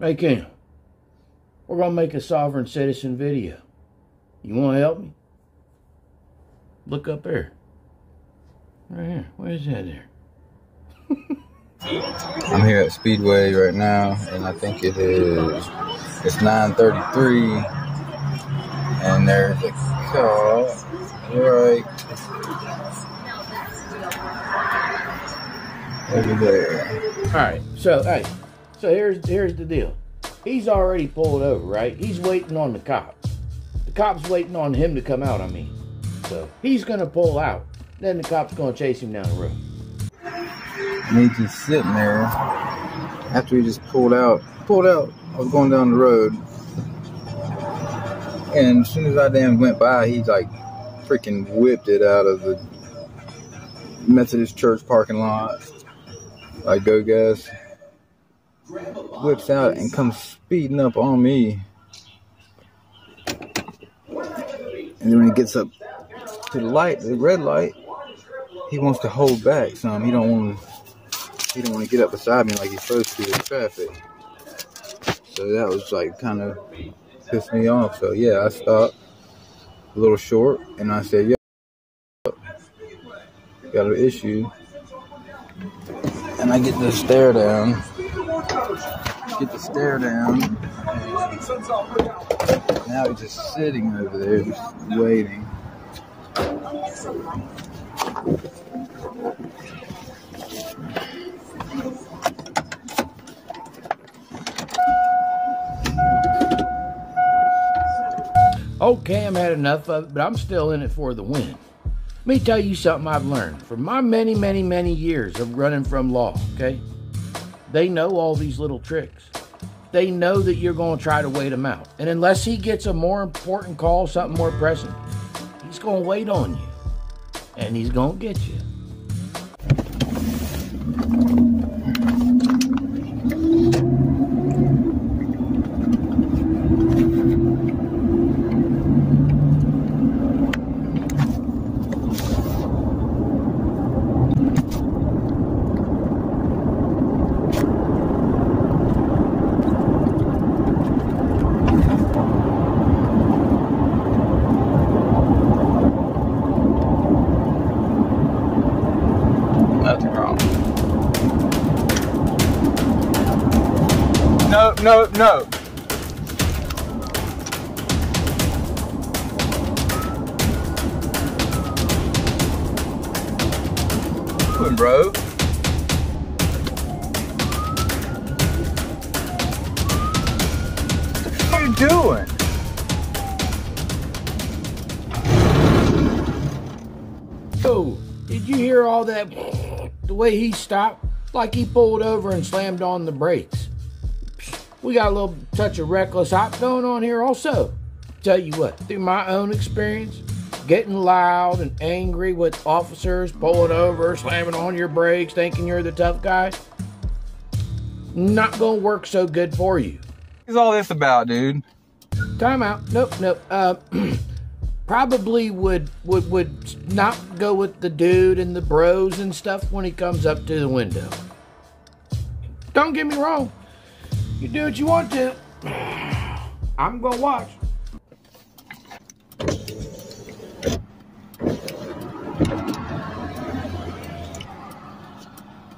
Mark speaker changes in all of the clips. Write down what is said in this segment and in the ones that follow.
Speaker 1: Hey, Cam. We're going to make a sovereign citizen video. You want to help me? Look up there. Right here. Where is that there?
Speaker 2: I'm here at Speedway right now, and I think it is it's 9:33, and there's a car right over there.
Speaker 1: All right. So, hey, so here's here's the deal. He's already pulled over, right? He's waiting on the cops. The cops waiting on him to come out. I mean, so he's gonna pull out. Then the cops gonna chase him down the road.
Speaker 2: And he's just sitting there after he just pulled out. Pulled out. I was going down the road, and as soon as I damn went by, he like freaking whipped it out of the Methodist church parking lot. Like go gas. Whips out and comes speeding up on me. And then when he gets up to the light, the red light, he wants to hold back some. He don't want to. He don't want to get up beside me like he's supposed to in traffic. So that was like kind of pissed me off. So yeah, I stopped a little short and I said, "Yeah, got an issue." And I get this stare down. Get the stare down. Now he's just sitting over there, just waiting.
Speaker 1: Oh, Cam had enough of it, but I'm still in it for the win. Let me tell you something I've learned from my many, many, many years of running from law, okay? They know all these little tricks. They know that you're going to try to wait him out. And unless he gets a more important call, something more pressing, he's going to wait on you. And he's going to get you.
Speaker 2: Nothing wrong. No, no. Doing, bro. What are you doing?
Speaker 1: Oh, did you hear all that? The way he stopped, like he pulled over and slammed on the brakes. We got a little touch of reckless hop going on here, also. Tell you what, through my own experience, getting loud and angry with officers pulling over, slamming on your brakes, thinking you're the tough guy, not gonna work so good for you.
Speaker 2: What's all this about, dude?
Speaker 1: Time out. Nope, nope. Uh, probably would would would not go with the dude and the bros and stuff when he comes up to the window. Don't get me wrong. You do what you want to. I'm gonna watch.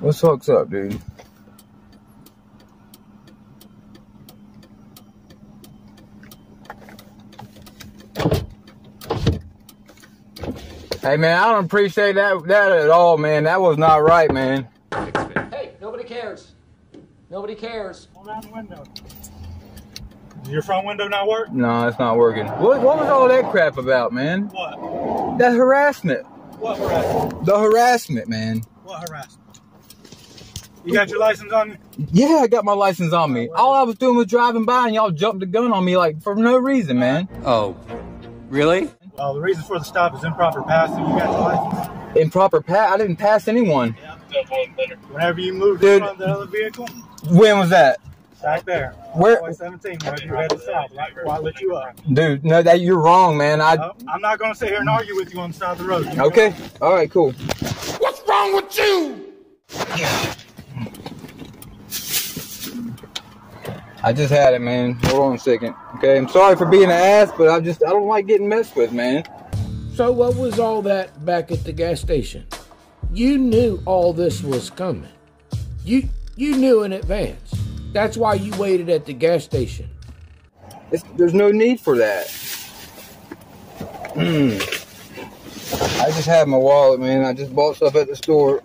Speaker 2: What's fuck's up, dude? Hey man, I don't appreciate that that at all, man. That was not right, man.
Speaker 3: Hey, nobody cares. Nobody cares.
Speaker 4: Pull down the window. Does your front window not work?
Speaker 2: No, it's not working. What, what was all that crap about, man?
Speaker 4: What?
Speaker 2: That harassment.
Speaker 4: What harassment?
Speaker 2: The harassment, man.
Speaker 4: What harassment? You got your license on you?
Speaker 2: Yeah, I got my license on me. All I was doing was driving by and y'all jumped the gun on me like for no reason, man.
Speaker 5: Oh, really?
Speaker 4: Well, the reason for the stop is improper passing. You got your license.
Speaker 2: Improper pass. I didn't pass anyone.
Speaker 4: Yeah, Whenever you moved
Speaker 2: Dude.
Speaker 4: in front of the other vehicle,
Speaker 2: When was that?
Speaker 4: Back there.
Speaker 2: Where-
Speaker 4: 17, whenever you headed south, right before I let you up.
Speaker 2: Dude, no, that you're wrong, man. I
Speaker 4: No, I'm not going to sit here and argue with you on the side of the road. You
Speaker 2: okay. All right, cool.
Speaker 1: What's wrong with you?
Speaker 2: I I just had it, man. Hold on a second. Okay, I'm sorry for being an ass, but I just I don't like getting messed with, man.
Speaker 1: So what was all that back at the gas station? You knew all this was coming. You you knew in advance. That's why you waited at the gas station.
Speaker 2: It's, there's no need for that. Hmm. I just have my wallet, man. I just bought stuff at the store.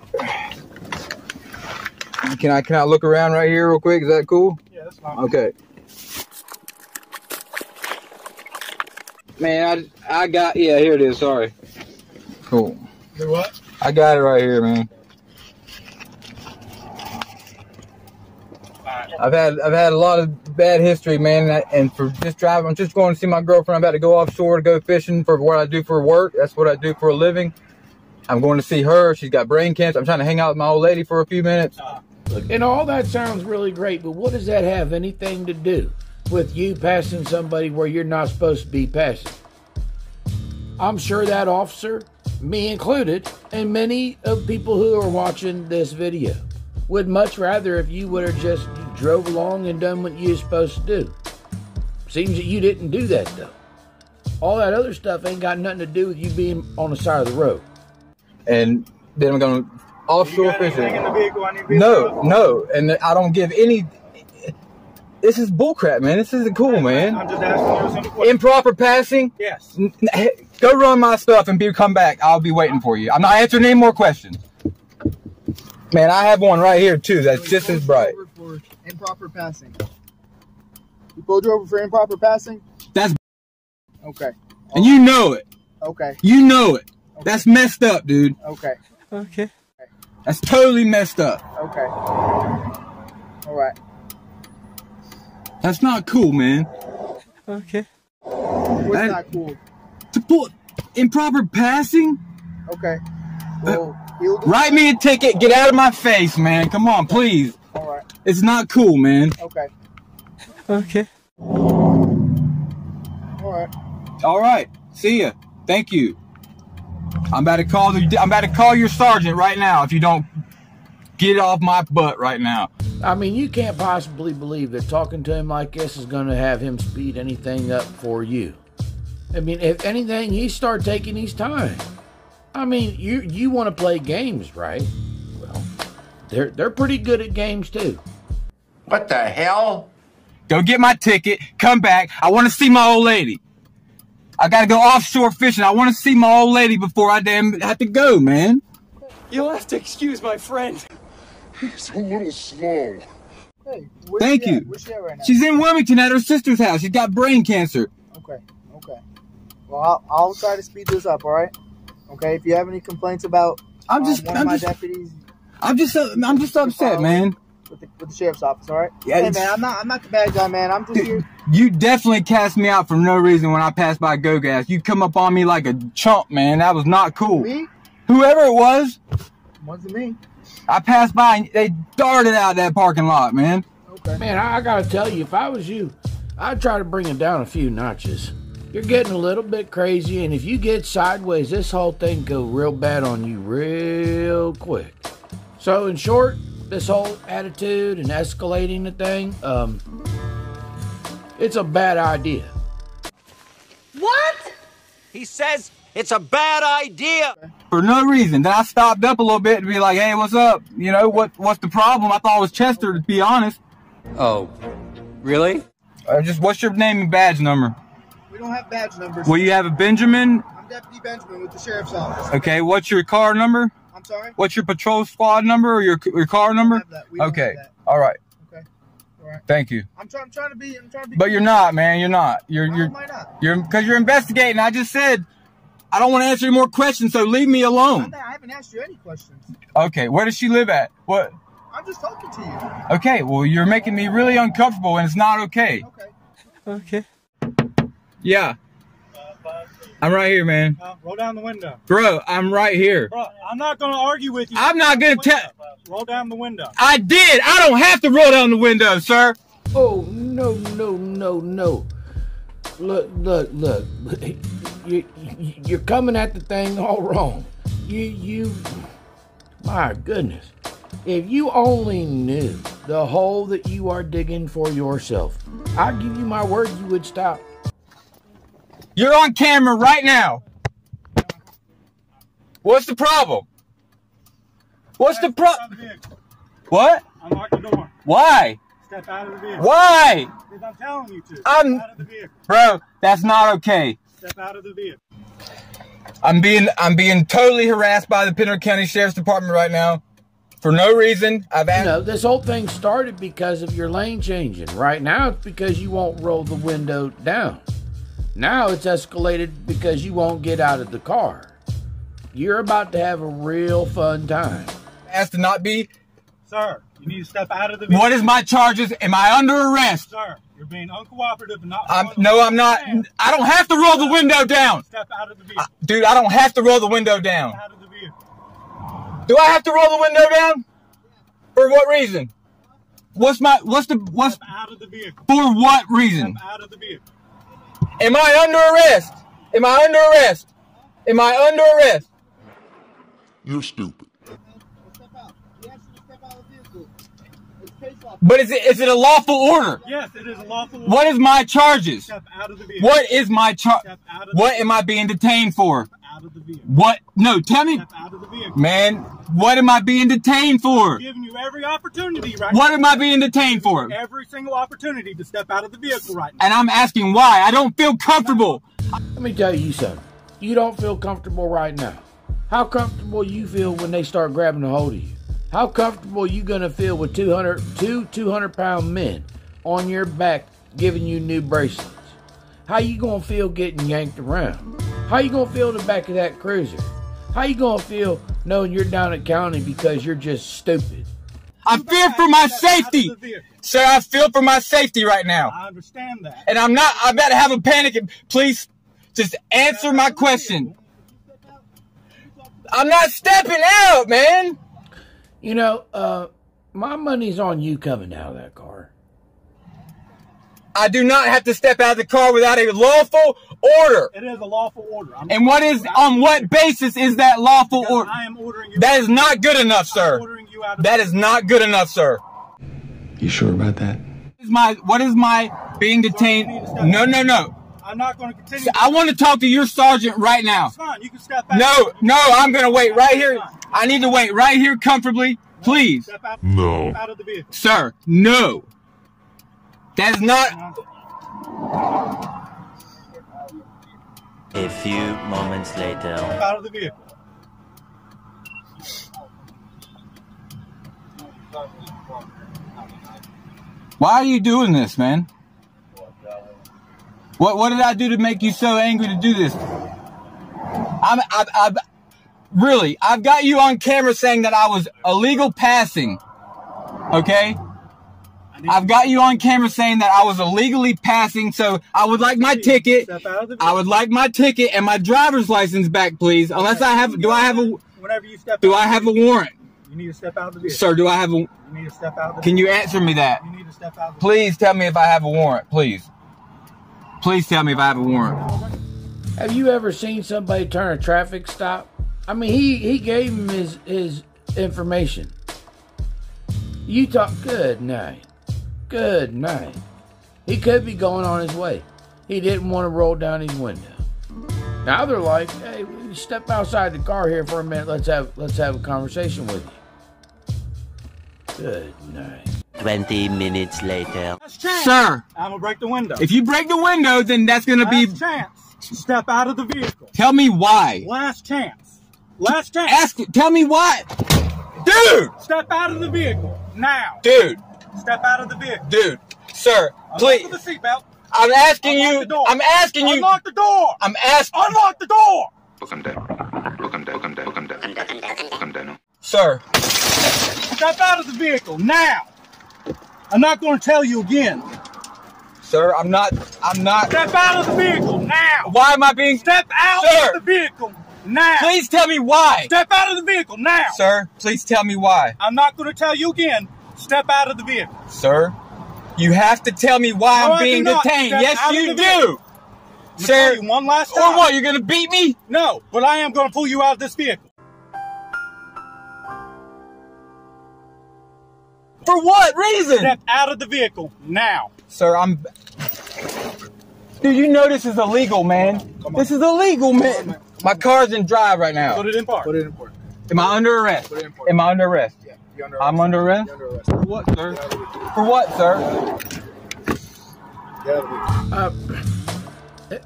Speaker 2: Can I can I look around right here real quick? Is that cool?
Speaker 4: Yeah, that's fine.
Speaker 2: Okay. Man, I I got yeah, here it is. Sorry. Cool.
Speaker 4: Do what?
Speaker 2: I got it right here, man. I've had I've had a lot of bad history, man, and, for just driving, I'm just going to see my girlfriend. I'm about to go offshore to go fishing for what I do for work. That's what I do for a living. I'm going to see her. She's got brain cancer. I'm trying to hang out with my old lady for a few minutes.
Speaker 1: And all that sounds really great, but what does that have anything to do with you passing somebody where you're not supposed to be passing? I'm sure that officer, me included, and many of people who are watching this video would much rather if you would have just drove along and done what you were supposed to do. Seems that you didn't do that though. All that other stuff ain't got nothing to do with you being on the side of the road.
Speaker 2: And then I'm going
Speaker 4: You
Speaker 2: offshore
Speaker 4: got
Speaker 2: fishing.
Speaker 4: in the vehicle I need to be
Speaker 2: No, no, and I don't give any. This is bullcrap, man. This isn't cool, man.
Speaker 4: I'm just asking you a simple question.
Speaker 2: Improper passing.
Speaker 4: yes.
Speaker 2: N- n- Go run my stuff and be come back. I'll be waiting for you. I'm not answering any more questions. Man, I have one right here too. That's just as bright.
Speaker 6: Over improper passing. You pulled you over for improper passing?
Speaker 2: That's
Speaker 6: Okay.
Speaker 2: and you know it.
Speaker 6: Okay.
Speaker 2: You know it. That's messed up, dude.
Speaker 6: Okay.
Speaker 5: Okay.
Speaker 2: That's totally messed up.
Speaker 6: Okay. All right.
Speaker 2: That's not cool, man.
Speaker 5: Okay.
Speaker 6: What's
Speaker 2: That-
Speaker 6: not cool?
Speaker 2: To pull improper passing.
Speaker 6: Okay. Uh, well, he'll.
Speaker 2: Write me a ticket. Get out of my face, man. Come on, please.
Speaker 6: All right.
Speaker 2: It's not cool, man.
Speaker 6: Okay.
Speaker 5: Okay.
Speaker 6: All right.
Speaker 2: All right. See ya. Thank you. I'm about to call the. I'm about to call your sergeant right now. If you don't get off my butt right now.
Speaker 1: I mean, you can't possibly believe that talking to him like this is going to have him speed anything up for you. I mean, if anything, he start taking his time. I mean, you you want to play games, right? Well, they're they're pretty good at games too.
Speaker 7: What the hell?
Speaker 2: Go get my ticket. Come back. I want to see my old lady. I gotta go offshore fishing. I want to see my old lady before I damn have to go, man.
Speaker 5: You'll have to excuse my friend.
Speaker 7: He's a little slow.
Speaker 6: Hey.
Speaker 2: Thank you.
Speaker 6: She right?
Speaker 2: She's in Wilmington at her sister's house. She's got brain cancer.
Speaker 6: Okay. Okay. Well, I'll, I'll try to speed this up. All right. Okay. If you have any complaints about
Speaker 2: I'm
Speaker 6: um,
Speaker 2: just,
Speaker 6: one
Speaker 2: I'm
Speaker 6: my
Speaker 2: just,
Speaker 6: deputies
Speaker 2: I'm just, I'm just upset, man.
Speaker 6: With the, with the sheriff's office, all right?
Speaker 2: Yeah,
Speaker 6: Hey man, I'm not I'm not the bad guy, man. I'm just here.
Speaker 2: You definitely cast me out for no reason when I passed by Go Gas. You come up on me like a chump, man. That was not cool.
Speaker 6: Me?
Speaker 2: Whoever it was,
Speaker 6: Wasn't me.
Speaker 2: I passed by and they darted out that parking lot, man.
Speaker 6: Okay.
Speaker 1: Man, I, I gotta tell you, if I was you, I'd try to bring it down a few notches. You're getting a little bit crazy, and if you get sideways, this whole thing go real bad on you real quick. So, in short, this whole attitude and escalating the thing, um, it's a bad idea.
Speaker 8: What? He says it's a bad idea.
Speaker 2: For no reason. Then I stopped up a little bit to be like, hey, what's up? You know, what what's the problem? I thought it was Chester, to be honest.
Speaker 5: Oh, really?
Speaker 2: Uh, just what's your name and badge number?
Speaker 6: We don't have badge numbers.
Speaker 2: Will you have a Benjamin?
Speaker 6: I'm Deputy Benjamin with the sheriff's office.
Speaker 2: Okay, what's your car number?
Speaker 6: I'm sorry.
Speaker 2: What's your patrol squad number or your your car number?
Speaker 6: have that. We don't
Speaker 2: Okay,
Speaker 6: have that.
Speaker 2: all right.
Speaker 6: Okay. All right.
Speaker 2: Thank you.
Speaker 6: I'm trying. I'm trying to be. I'm trying to be.
Speaker 2: But you're not, man. You're not. You're
Speaker 6: How
Speaker 2: you're
Speaker 6: am I not?
Speaker 2: you're because you're investigating. I just said I don't want to answer any more questions, so leave me alone.
Speaker 6: I
Speaker 2: alone.
Speaker 6: haven't asked you any questions.
Speaker 2: Okay, where does she live at? What?
Speaker 6: I'm just talking to you.
Speaker 2: Okay, well you're making me really uncomfortable, and it's not okay.
Speaker 6: Okay.
Speaker 5: Okay.
Speaker 2: Yeah, I'm right here, man.
Speaker 4: Uh, roll down the window.
Speaker 2: Bro, I'm right here.
Speaker 4: Bro, I'm not going to argue with you.
Speaker 2: I'm not gonna tell-
Speaker 4: Roll down the window.
Speaker 2: I did. I don't have to roll down the window, sir.
Speaker 1: Oh no no no no! Look look look! You, you you're coming at the thing all wrong. You you, my goodness! If you only knew the hole that you are digging for yourself, I give you my word you would stop.
Speaker 2: You're on camera right now. What's the problem? What's the problem?
Speaker 4: Step out of the.
Speaker 2: What?
Speaker 4: Unlock the door.
Speaker 2: Why?
Speaker 4: Step out of the vehicle.
Speaker 2: Why?
Speaker 4: Because I'm telling you to.
Speaker 2: I'm-
Speaker 4: Step out of the vehicle.
Speaker 2: Bro, that's not okay.
Speaker 4: Step out of the vehicle.
Speaker 2: I'm being I'm being totally harassed by the Pender County Sheriff's Department right now for no reason. I've
Speaker 1: You know, this whole thing started because of your lane changing. Right now, it's because you won't roll the window down. Now it's escalated because you won't get out of the car. You're about to have a real fun time.
Speaker 2: asked to not be.
Speaker 4: Sir, you need to step out of the vehicle.
Speaker 2: What is my charges? Am I under arrest?
Speaker 4: Sir, you're being uncooperative and not.
Speaker 2: I'm no, I'm not.
Speaker 4: plan.
Speaker 2: I don't have to roll the window down,
Speaker 4: Step out of the vehicle.
Speaker 2: dude. I don't have to roll the window down.
Speaker 4: Step out of the vehicle.
Speaker 2: Do I have to roll the window down? For what reason? What's my what's the what's
Speaker 4: Step out of the vehicle.
Speaker 2: for what reason?
Speaker 4: Step out of the vehicle.
Speaker 2: Am I under arrest? Am I under arrest? Am I under arrest?
Speaker 7: You're stupid.
Speaker 6: Step out. We asked you to step out of the vehicle. It's case law.
Speaker 2: But is it is it a lawful order?
Speaker 4: Yes, it is a lawful.
Speaker 2: What is my charges?
Speaker 4: Step out of the vehicle.
Speaker 2: What is my char?
Speaker 4: Step out of the
Speaker 2: What am I being detained for?
Speaker 4: Out of the vehicle.
Speaker 2: What? No, tell me,
Speaker 4: Step out of the vehicle.
Speaker 2: man. What am I being detained for?
Speaker 4: I'm giving you every opportunity right
Speaker 2: What
Speaker 4: now.
Speaker 2: am I being detained for?
Speaker 4: Every single opportunity to step out of the vehicle right now.
Speaker 2: And I'm asking why. I don't feel comfortable.
Speaker 1: Let me tell you something. You don't feel comfortable right now. How comfortable you feel when they start grabbing a hold of you? How comfortable you gonna feel with 200, two 200 pound men on your back giving you new bracelets? How you gonna feel getting yanked around? How you gonna feel in the back of that cruiser? How you gonna feel knowing you're down at county because you're just stupid?
Speaker 2: I fear for my
Speaker 4: Step out of
Speaker 2: safety. Sir, I feel for my safety right now.
Speaker 4: I understand that.
Speaker 2: And I'm not, I'm about to have a panic. Please just answer my question. I'm not stepping out, man.
Speaker 1: You know, uh, my money's on you coming out of that car.
Speaker 2: I do not have to step out of the car without a lawful order.
Speaker 4: It is a lawful order. I'm
Speaker 2: And what is, on what basis is that lawful order?
Speaker 4: I am ordering you.
Speaker 2: That is not good enough,
Speaker 4: I'm
Speaker 2: sir.
Speaker 4: ordering you out of
Speaker 2: That not good enough, sir.
Speaker 9: You sure about that?
Speaker 2: What is my, what is my being detained? No, no, no.
Speaker 4: I'm not going to continue.
Speaker 2: I want to talk to your sergeant right now.
Speaker 4: It's fine. You can step out.
Speaker 2: No, no, I'm gonna wait right here. I need to wait right here comfortably, please.
Speaker 4: Step out,
Speaker 7: No.
Speaker 4: step out of the vehicle.
Speaker 2: Sir, no. That is not.
Speaker 10: A few moments later.
Speaker 4: Out of the vehicle.
Speaker 2: Why are you doing this, man? What What did I do to make you so angry to do this? I'm. I, I, really, I've got you on camera saying that I was illegal passing. Okay. I've got you on camera saying that I was illegally passing, so I would like my ticket.
Speaker 4: Step out of the
Speaker 2: I would like my ticket and my driver's license back, please. Unless I have, do I have a,
Speaker 4: Whenever you step
Speaker 2: do
Speaker 4: out
Speaker 2: I have a warrant,
Speaker 4: You need to step out of the vehicle.
Speaker 2: sir? Do I have a?
Speaker 4: You need to step out of the
Speaker 2: Can you answer me that?
Speaker 4: You need to step out of the
Speaker 2: Please tell me if I have a warrant, please. Please tell me if I have a warrant.
Speaker 1: Have you ever seen somebody turn a traffic stop? I mean, he he gave him his his information. You talk. Good night. Good night. He could be going on his way. He didn't want to roll down his window. Now they're like, "Hey, step outside the car here for a minute. Let's have let's have a conversation with you." Good night.
Speaker 10: 20 minutes later.
Speaker 4: Last chance.
Speaker 2: Sir,
Speaker 4: I'm gonna break the window.
Speaker 2: if you break the window, then that's gonna be.
Speaker 4: Last chance. Step out of the vehicle.
Speaker 2: Tell me why.
Speaker 4: Last chance. Last chance.
Speaker 2: Ask. Tell me why. Dude,
Speaker 4: Step out of the vehicle now.
Speaker 2: dude,
Speaker 4: Step out of the vehicle.
Speaker 2: dude, sir, please.
Speaker 4: The seatbelt.
Speaker 2: I'm asking
Speaker 4: Unlock
Speaker 2: you.
Speaker 4: the door.
Speaker 2: I'm asking you.
Speaker 4: Unlock the door.
Speaker 2: I'm asking.
Speaker 4: Unlock the door.
Speaker 11: Look, I'm dead. Look, I'm dead. Look, I'm dead. Look, I'm dead. Look, I'm dead.
Speaker 2: Sir,
Speaker 4: Step out of the vehicle now. I'm not going to tell you again.
Speaker 2: sir, I'm not. I'm not.
Speaker 4: Step out of the vehicle now.
Speaker 2: Why am I being?
Speaker 4: Step out
Speaker 2: Sir.
Speaker 4: of the vehicle now.
Speaker 2: Please tell me why.
Speaker 4: Step out of the vehicle now.
Speaker 2: Sir, please tell me why.
Speaker 4: I'm not going to tell you again. Step out of the vehicle.
Speaker 2: Sir, you have to tell me why
Speaker 4: No,
Speaker 2: I'm being detained. Yes, you do.
Speaker 4: vehicle. I'm gonna
Speaker 2: Sir,
Speaker 4: tell you one last time.
Speaker 2: or what? You're gonna beat me?
Speaker 4: No, but I am going to pull you out of this vehicle.
Speaker 2: For what reason?
Speaker 4: Step out of the vehicle now.
Speaker 2: Sir, I'm. Dude, you know this is illegal, man. This is illegal, man. My car's in drive right now.
Speaker 4: Put it in park.
Speaker 6: Put it in port.
Speaker 2: Am I under arrest?
Speaker 6: Put it in port.
Speaker 2: Am I under arrest?
Speaker 6: Yeah, you're under
Speaker 2: I'm under arrest?
Speaker 6: Under arrest.
Speaker 2: For what, sir? For what, sir?
Speaker 6: Get out of the vehicle.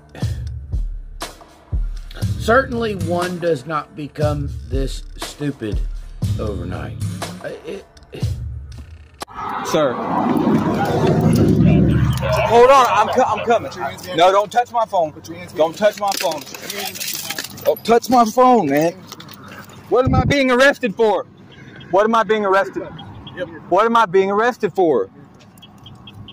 Speaker 1: Certainly, one does not become this stupid overnight. Uh, It,
Speaker 2: Sir. Hold on, I'm, co- I'm coming. No, don't touch my phone. Don't touch my phone. Don't touch my phone, man. What am I being arrested for? What am I being arrested? What am I being arrested for?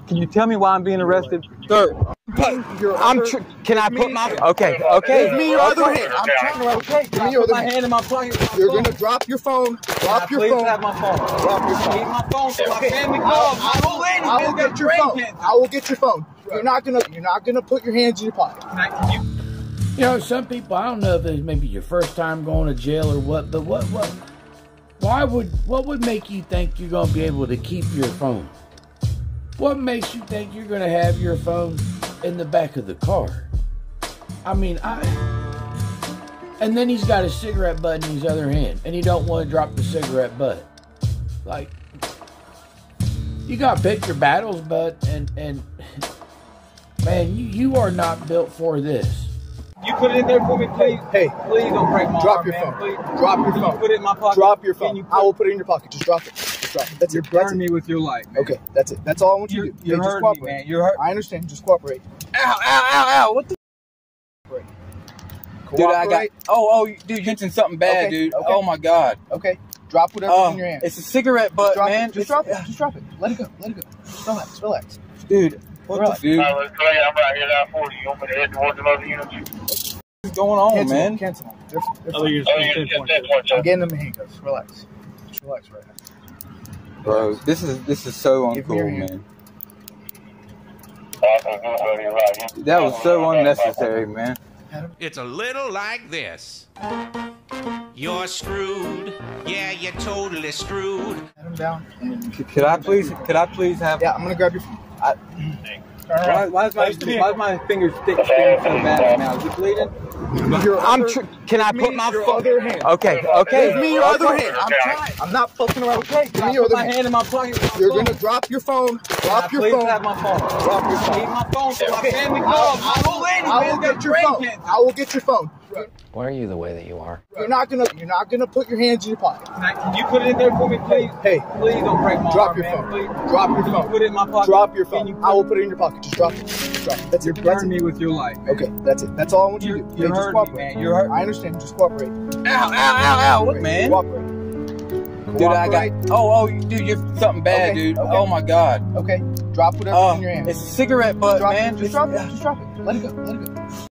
Speaker 2: Can you tell me why I'm being arrested, sir? But I'm. Tr- can I put my? Okay, okay.
Speaker 6: Give me your other hand. I'm trying to.
Speaker 2: Okay,
Speaker 6: Give me your other hand.
Speaker 2: hand in my pocket.
Speaker 6: You're gonna drop your phone. Drop your phone.
Speaker 2: please have my phone.
Speaker 6: Drop your phone.
Speaker 2: Need my phone so my
Speaker 6: Okay.
Speaker 2: family
Speaker 6: I'll-
Speaker 2: calls. My
Speaker 6: I'll-
Speaker 2: lady
Speaker 6: I will get your phone. I will get your phone. You're not gonna. You're not gonna put your hands in your pocket.
Speaker 2: Can I- can you-
Speaker 1: you know, some people, I don't know if it's maybe your first time going to jail or what, but what, what, why would, what would make you think you're to be able to keep your phone? What makes you think you're to have your phone in the back of the car? I mean, I. And then he's got a cigarette butt in his other hand, and he don't want to drop the cigarette butt. Like, you got to pick your battles, bud, and and man, you you are not built for this.
Speaker 2: You put it in there for me, please.
Speaker 6: Hey,
Speaker 2: Please don't break my
Speaker 6: drop
Speaker 2: arm,
Speaker 6: your
Speaker 2: man,
Speaker 6: phone.
Speaker 2: Please.
Speaker 6: Drop your
Speaker 2: Can
Speaker 6: phone.
Speaker 2: You put it in my pocket.
Speaker 6: Drop your phone.
Speaker 2: you
Speaker 6: I will put it in your pocket. Just drop it. Just drop it. That's
Speaker 2: You're
Speaker 6: it. That's
Speaker 2: burning
Speaker 6: it.
Speaker 2: me with your light. Man.
Speaker 6: Okay, that's it. That's all I want you
Speaker 2: You're,
Speaker 6: to do.
Speaker 2: you're
Speaker 6: Okay, just
Speaker 2: hurting me,
Speaker 6: cooperate.
Speaker 2: man. You're hurt.
Speaker 6: I understand. Just cooperate.
Speaker 2: Ow, ow, ow, ow. What the? Dude, I got.
Speaker 6: Cooperate.
Speaker 2: Oh, oh, dude, you mentioned something bad,
Speaker 6: Okay,
Speaker 2: dude.
Speaker 6: okay.
Speaker 2: Oh my God.
Speaker 6: Okay. Drop whatever's
Speaker 2: Oh,
Speaker 6: in your hand.
Speaker 2: it's a cigarette butt,
Speaker 6: Just
Speaker 2: man.
Speaker 6: it. Just
Speaker 2: It's-
Speaker 6: drop it. Just drop it. Let it go. Let it go. Relax. Relax.
Speaker 2: Dude, what
Speaker 6: Relax.
Speaker 2: the dude?
Speaker 12: I'm right here now for you. You want me to head towards another unit?
Speaker 2: What's going on,
Speaker 6: Cancel
Speaker 2: man?
Speaker 6: them. Cancel them. They're, they're
Speaker 4: Other
Speaker 6: fine.
Speaker 4: units,
Speaker 12: Oh,
Speaker 4: ten
Speaker 12: you
Speaker 4: points.
Speaker 12: get that point,
Speaker 6: I'm getting them in handcuffs. Relax. Just relax right now.
Speaker 2: Bro, this is this is so
Speaker 6: Give me your
Speaker 2: uncool, man.
Speaker 12: Uh, uh, uh,
Speaker 2: that was so unnecessary, man.
Speaker 8: It's a little like this. You're screwed. Yeah, you're totally screwed.
Speaker 6: Pat him down. And
Speaker 2: C- Could I please? Could I please have?
Speaker 6: yeah, I'm gonna grab your phone.
Speaker 2: I, why, why is my
Speaker 4: Face the vehicle.
Speaker 2: why is my finger stick sticking so bad right now? Is it bleeding?
Speaker 6: Your
Speaker 2: I'm.
Speaker 6: other-
Speaker 2: Tr- can I put my
Speaker 6: your other hand.
Speaker 2: Okay, okay.
Speaker 6: Give me your other
Speaker 2: Okay.
Speaker 6: hand. I'm trying. I'm not fucking around. Okay. Give me your other
Speaker 2: my
Speaker 6: hand.
Speaker 2: hand in my pocket. my
Speaker 6: You're
Speaker 2: phone?
Speaker 6: gonna drop your phone. Drop your
Speaker 2: please
Speaker 6: phone.
Speaker 2: have my phone.
Speaker 6: Drop your
Speaker 2: I
Speaker 6: phone.
Speaker 2: need my phone so my
Speaker 6: Okay.
Speaker 2: family
Speaker 6: I'll-
Speaker 2: calls. My
Speaker 6: I'll-
Speaker 2: lady,
Speaker 6: I will get your phone. I will get your phone.
Speaker 3: Why are you the way that you are?
Speaker 6: You're not gonna. You're not gonna put your hands in your pocket.
Speaker 2: Can, I, can you put it in there for me, please?
Speaker 6: Hey,
Speaker 2: Please don't break my
Speaker 6: drop
Speaker 2: arm,
Speaker 6: your
Speaker 2: man,
Speaker 6: phone.
Speaker 2: Please.
Speaker 6: Drop your
Speaker 2: Can you
Speaker 6: phone.
Speaker 2: put it in my pocket?
Speaker 6: Drop your phone.
Speaker 2: you
Speaker 6: I will put it in your pocket. Just drop it. Just drop it. That's
Speaker 2: You're
Speaker 6: it. That's
Speaker 2: burning
Speaker 6: it.
Speaker 2: me with your life. man.
Speaker 6: Okay, that's it. That's all I want you
Speaker 2: You're,
Speaker 6: to do.
Speaker 2: you're
Speaker 6: Okay, just
Speaker 2: hurting me,
Speaker 6: cooperate.
Speaker 2: man. You're hurting.
Speaker 6: I understand. Just cooperate.
Speaker 2: Ow, ow, ow, ow. What, man?
Speaker 6: Cooperate.
Speaker 2: Dude, I got. Oh, oh, dude, you're something bad,
Speaker 6: Okay,
Speaker 2: dude.
Speaker 6: okay.
Speaker 2: Oh my God.
Speaker 6: Okay. Drop whatever's
Speaker 2: Oh,
Speaker 6: in uh, your hand.
Speaker 2: it's a cigarette butt,
Speaker 6: Just
Speaker 2: man.
Speaker 6: it. Just drop it. Just drop it. Let it go. Let it go.